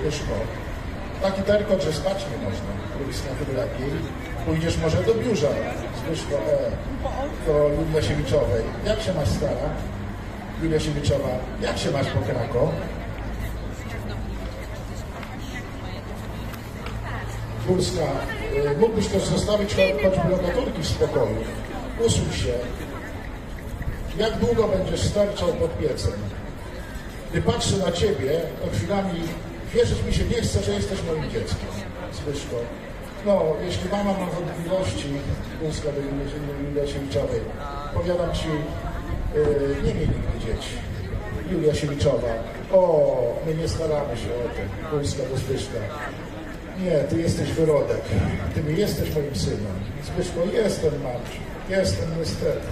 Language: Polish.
Zbyszko. Taki terkot, że spać nie można. Lubisz na. Pójdziesz może do biurza. Zbyszko, e, do Julia Siewiczowej. Jak się masz stara? Julia Siewiczowa, jak się masz po Krako? Górska, y, mógłbyś też zostawić cho- choćby lokatorki w spokoju. Usuń się. Jak długo będziesz sterczał pod piecem? Gdy patrzę na ciebie, to chwilami wierzyć mi się nie chce, że jesteś moim dzieckiem. Zbyszko. No, jeśli mama ma wątpliwości, Górska do Julia Siewiczowej, powiadam ci, yy, nie miej nigdy dzieci. Julia Siewiczowa. O, my nie staramy się o to. Górska do Zbyszka. Nie, ty jesteś wyrodek. Ty nie jesteś moim synem. Zbyszko, jestem Marcin. Jestem niestety.